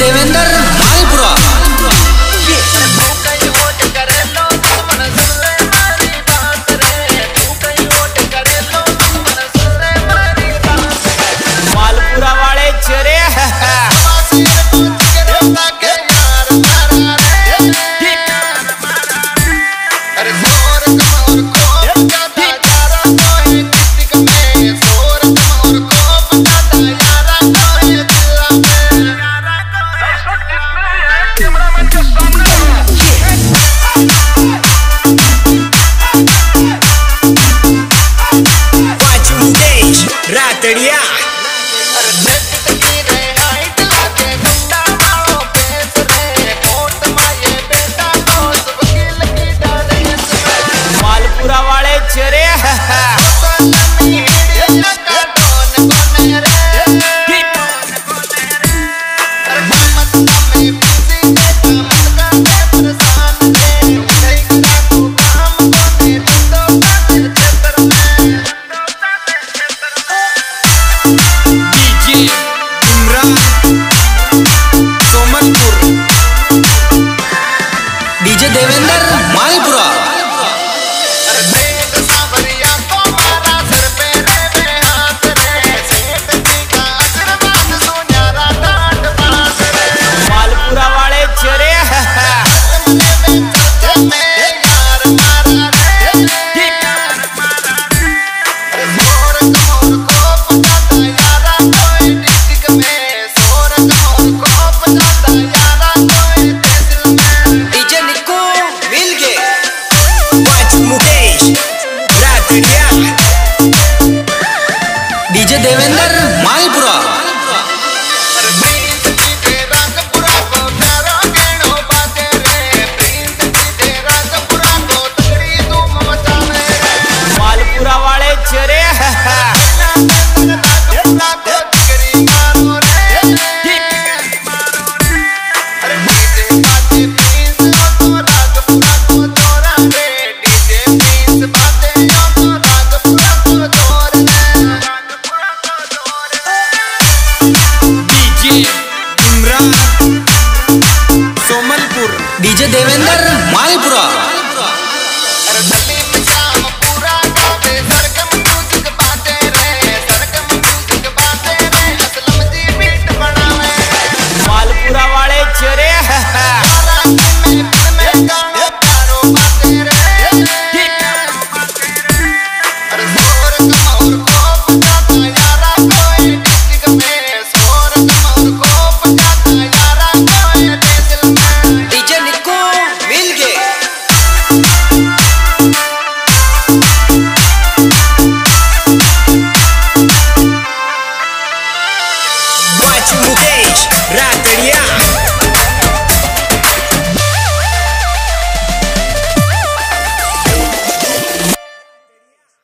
deben dar Just deben dar Yeah. J Devendra Malpura